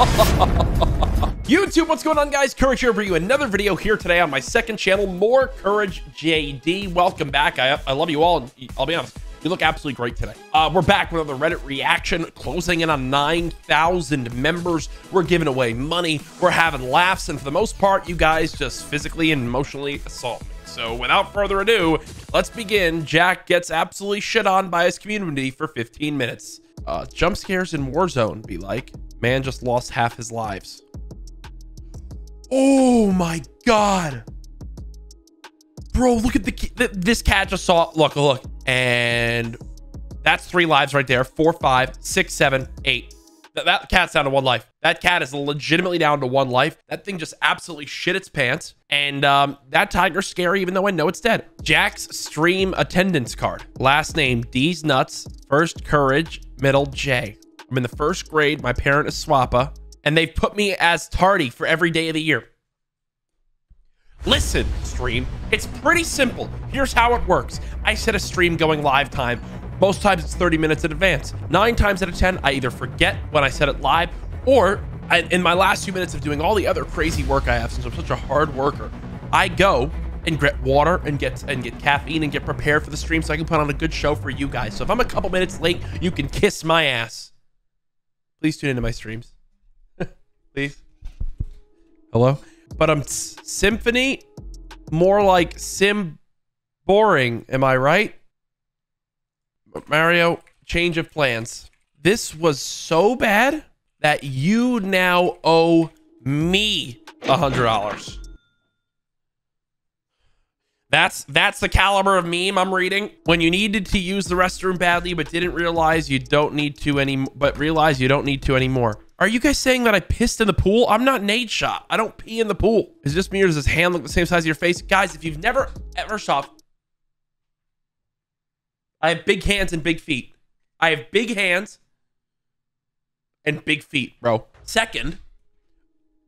YouTube, what's going on guys? Courage here for you. Another video here today on my second channel, More Courage JD. Welcome back. I, I love you all. I'll be honest, you look absolutely great today. Uh, we're back with another Reddit reaction, closing in on 9,000 members. We're giving away money. We're having laughs. And for the most part, you guys just physically and emotionally assault me. So without further ado, let's begin. Jack gets absolutely shit on by his community for 15 minutes. Uh, jump scares in Warzone be like. Man just lost half his lives. Oh my god. Bro, look at the, this cat just saw look look and that's three lives right there. Four, five, six, seven, eight. That, that cat's down to one life. That cat is legitimately down to one life. That thing just absolutely shit its pants. And um, that tiger's scary, even though I know it's dead. Jack's stream attendance card. Last name, D's Nuts. First, Courage. Middle, J. I'm in the first grade. My parent is Swpah. And they've put me as tardy for every day of the year. Listen, stream. It's pretty simple. Here's how it works. I set a stream going live time most times it's 30 minutes in advance. Nine times out of 10, I either forget when I set it live or I, in my last few minutes of doing all the other crazy work I have since I'm such a hard worker, I go and get water and get and get caffeine and get prepared for the stream so I can put on a good show for you guys. So if I'm a couple minutes late, you can kiss my ass. Please tune into my streams. Please. Hello? But I'm Symfuhny more like sim boring, am I right? Mario, change of plans. This was so bad that you now owe me a hundred dollars. That's that's the caliber of meme I'm reading. When you needed to use the restroom badly, but didn't realize you don't need to any, but realize you don't need to anymore. Are you guys saying that I pissed in the pool? I'm not Nadeshot. I don't pee in the pool. Is just me or does his hand look the same size as your face? Guys, if you've never, ever off, I have big hands and big feet. I have big hands and big feet, bro. Second,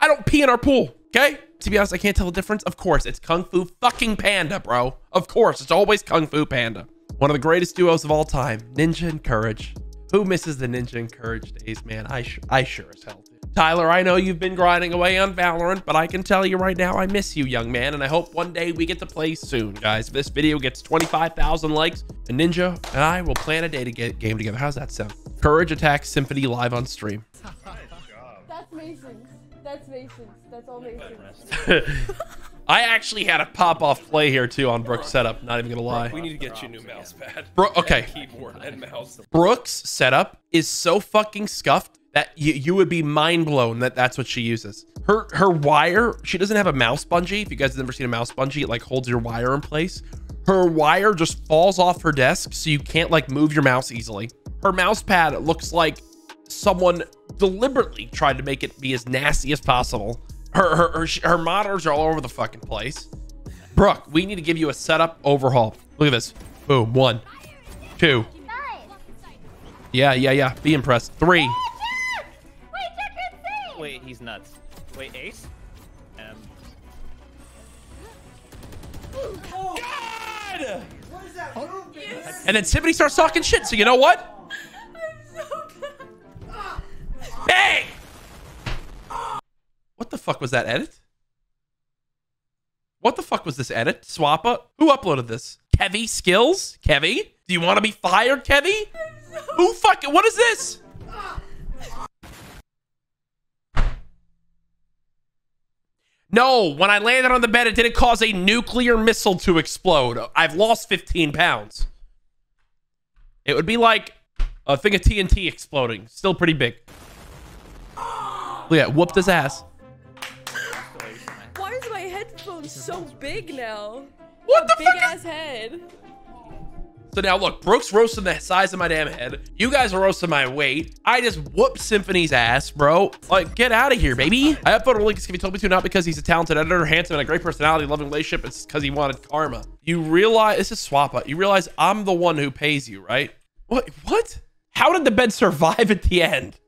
I don't pee in our pool, okay? To be honest, I can't tell the difference. Of course, it's Kung Fu fucking Panda, bro. Of course, it's always Kung Fu Panda. One of the greatest duos of all time, Ninja and Courage. Who misses the Ninja and Courage days, man? I, I sure as hell do. Tyler, I know you've been grinding away on Valorant, but I can tell you right now, I miss you, young man, and I hope one day we get to play soon, guys. If this video gets 25,000 likes, and Ninja and I will plan a day to get game together. How's that sound? Courage Attack Symfuhny live on stream. That's Mason's. That's Mason's. That's all Mason's. I actually had a pop-off play here too on Brooke's setup. Not even gonna lie. We need to get you a new mouse pad. Bro, okay. Keyboard and mouse. Brooke's setup is so fucking scuffed that you, you would be mind blown that that's what she uses. Her her wire, she doesn't have a mouse bungee. If you guys have never seen a mouse bungee, it like holds your wire in place. Her wire just falls off her desk, so you can't like move your mouse easily. Her mouse pad looks like someone deliberately tried to make it be as nasty as possible. Her her her, her monitors are all over the fucking place. Brooke, we need to give you a setup overhaul. Look at this. Boom. One, two. Yeah, yeah, yeah. Be impressed. Three. Wait, he's nuts. Wait, Ace? Um. God! And then Tiffany starts talking shit. So you know what? Hey! What the fuck was that edit? What the fuck was this edit? Swpah? Who uploaded this? Kevy Skills? Kevy? Do you want to be fired, Kevy? Who fucking? What is this? No, when I landed on the bed, it didn't cause a nuclear missile to explode. I've lost 15 pounds. It would be like a thing of TNT exploding. Still pretty big. Look at whooped his ass. Headphone so big now? What the big fuck? ass head. So now look, Brooke's roasting the size of my damn head. You guys are roasting my weight. I just whooped Symfuhny's ass, bro. Like, get out of here, baby. I uploaded a link if he told me to, not because he's a talented editor, handsome, and a great personality, loving relationship. It's because he wanted karma. You realize, this is Swpah. You realize I'm the one who pays you, right? What? What? How did the bed survive at the end?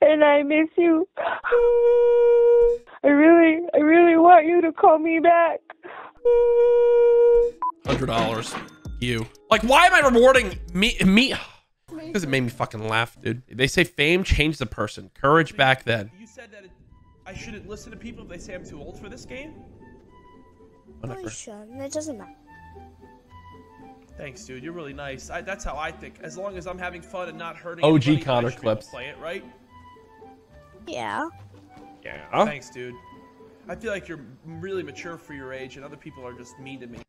And I miss you. I really, I really want you to call me back. Hundred dollars. You. Like, why am I rewarding me? Me? Because it made me fucking laugh, dude. They say fame changed the person. Courage back then. You said that it, I shouldn't listen to people if they say I'm too old for this game? Oh, Whatever. you should. It doesn't matter. Thanks, dude. You're really nice. I, that's how I think. As long as I'm having fun and not hurting OG anybody, I Connor should be able to clips. Play it, right? Yeah. Yeah. Thanks, dude. I feel like you're really mature for your age, and other people are just mean to me.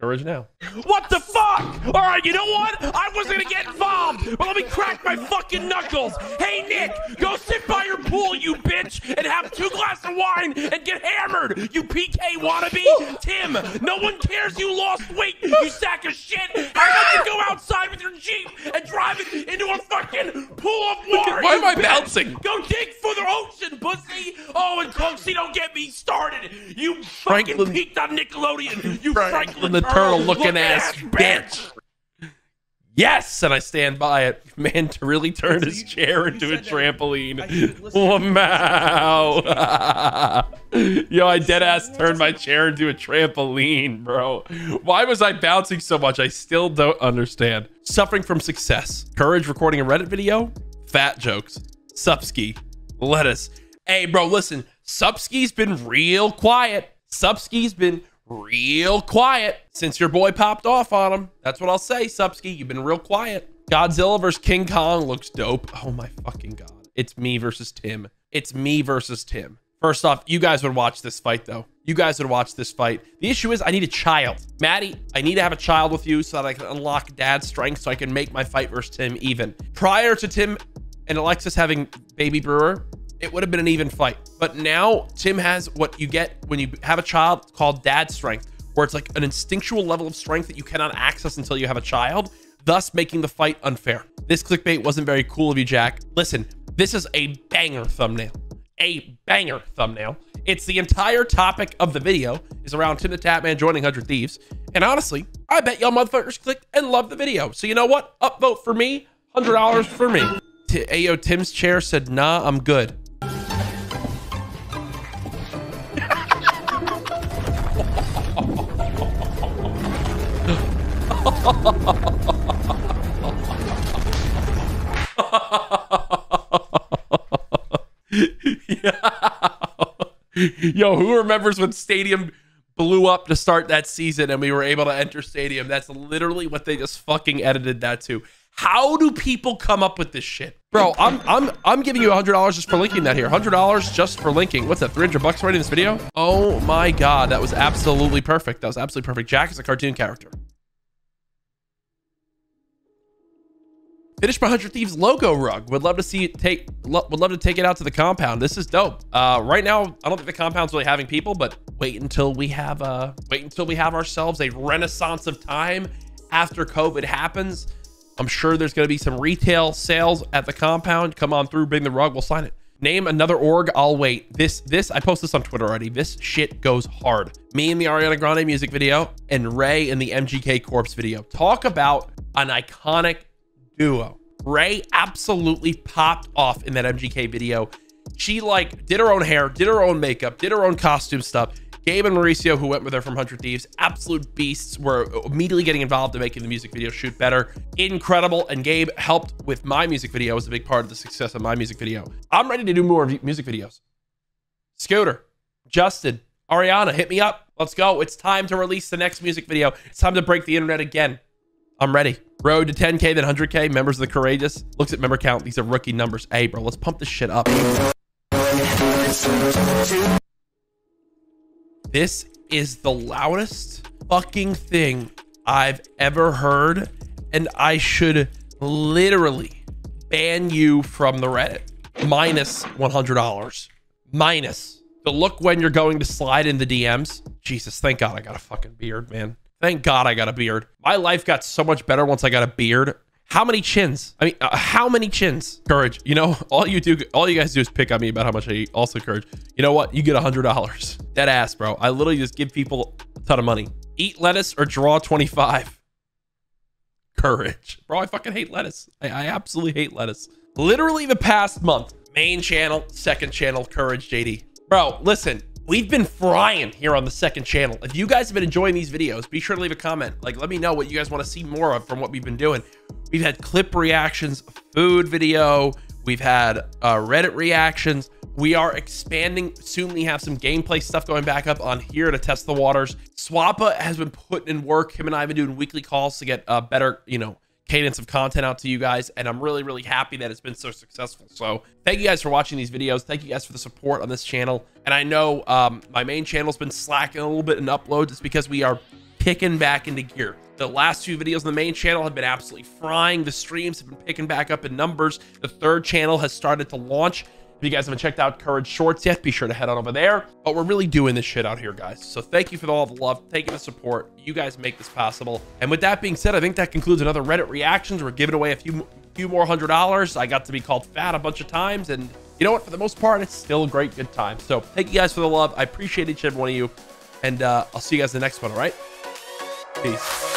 Courage now. What the fuck? All right, you know what? I wasn't gonna get involved, but let me crack my fucking knuckles. Hey, Nick, go sit by your pool, you bitch, and have two glasses of wine and get hammered, you PK wannabe. Tim, no one cares you lost weight, you sack of shit. How about you go outside with your Jeep and drive it into a fucking pool of water? Why am I bitch? bouncing? Go dig for the ocean, pussy. Oh, and Coxie, don't get me started. You Franklin- fucking peaked on Nickelodeon. You Franklin, the turtle looking ass bitch. Yes, and I stand by it. Man to really turn his you- chair you into a trampoline. I Oh, to you. wow. Yo, I dead ass turned my chair into a trampoline, bro. Why was I bouncing so much? I still don't understand. Suffering from success. Courage recording a Reddit video. Fat jokes. Supski. Lettuce. Hey, bro, listen. Supski's been real quiet. Supski's been real quiet since your boy popped off on him. That's what I'll say, Supski. You've been real quiet. Godzilla versus King Kong looks dope. Oh my fucking god. It's me versus Tim. It's me versus Tim. First off, you guys would watch this fight though. You guys would watch this fight. The issue is I need a child. Maddie, I need to have a child with you so that I can unlock dad's strength so I can make my fight versus Tim even. Prior to Tim and Alexis having baby Brewer, it would have been an even fight. But now Tim has what you get when you have a child called dad strength, where it's like an instinctual level of strength that you cannot access until you have a child, thus making the fight unfair. This clickbait wasn't very cool of you, Jack. Listen, this is a banger thumbnail. A banger thumbnail. It's the entire topic of the video is around Tim the Tatman joining 100 Thieves. And honestly, I bet y'all motherfuckers clicked and loved the video. So you know what? Upvote for me, $100 for me. T- Ayo, Tim's chair said, nah, I'm good. Yo, who remembers when Stadium blew up to start that season and we were able to enter Stadium? That's literally what they just fucking edited that to. How do people come up with this shit? Bro, I'm I'm I'm giving you $100 just for linking that here. $100 just for linking. What's that? 300 bucks right in this video? Oh my god, that was absolutely perfect. That was absolutely perfect. Jack is a cartoon character. Finish my 100 Thieves logo rug. Would love to see it take, lo- would love to take it out to the compound. This is dope. Uh, right now, I don't think the compound's really having people, but wait until we have, uh, wait until we have ourselves a renaissance of time after COVID happens. I'm sure there's going to be some retail sales at the compound. Come on through, bring the rug. We'll sign it. Name another org. I'll wait. This, this, I posted this on Twitter already. This shit goes hard. Me in the Ariana Grande music video and Ray in the MGK Corpse video. Talk about an iconic duo. Ray absolutely popped off in that MGK video. She like did her own hair, did her own makeup, did her own costume stuff. Gabe and Mauricio, who went with her from 100 Thieves, absolute beasts, were immediately getting involved in making the music video shoot better. Incredible. And Gabe helped with my music video, was a big part of the success of my music video. I'm ready to do more music videos. Scooter, Justin, Ariana, hit me up. Let's go. It's time to release the next music video. It's time to break the internet again. I'm ready. Road to 10K, then 100K. Members of the Courageous. Looks at member count. These are rookie numbers. Hey, bro, let's pump this shit up. This is the loudest fucking thing I've ever heard. And I should literally ban you from the Reddit. Minus $100. Minus. The look when you're going to slide in the DMs. Jesus, thank God I got a fucking beard, man. Thank God I got a beard. My life got so much better once I got a beard. How many chins? I mean, uh, how many chins? Courage. You know, all you do, all you guys do is pick on me about how much I eat. Also, courage. You know what? You get a hundred dollars. Dead ass, bro. I literally just give people a ton of money. Eat lettuce or draw twenty five. Courage, bro. I fucking hate lettuce. I, I absolutely hate lettuce. Literally the past month, main channel, second channel, courage, JD. Bro, listen. We've been frying here on the second channel. If you guys have been enjoying these videos, be sure to leave a comment. Like, let me know what you guys want to see more of from what we've been doing. We've had clip reactions, food video. We've had uh, Reddit reactions. We are expanding. Soon we have some gameplay stuff going back up on here to test the waters. Swpah has been putting in work. Him and I have been doing weekly calls to get a better, you know, cadence of content out to you guys and i'm really really happy that it's been so successful. So thank you guys for watching these videos. Thank you guys for the support on this channel. And i know um, my main channel's been slacking a little bit in uploads. It's because we are picking back into gear. The last two videos on the main channel have been absolutely frying. The streams have been picking back up in numbers. The third channel has started to launch if you guys haven't checked out Courage Shorts yet, be sure to head on over there. But we're really doing this shit out here, guys. So thank you for all the love, thank you for the support. You guys make this possible. And with that being said, I think that concludes another Reddit reactions. We're giving away a few, few more hundred dollars. I got to be called fat a bunch of times. And you know what? For the most part, it's still a great, good time. So thank you guys for the love. I appreciate each and every one of you. And uh, I'll see you guys in the next one, all right? Peace.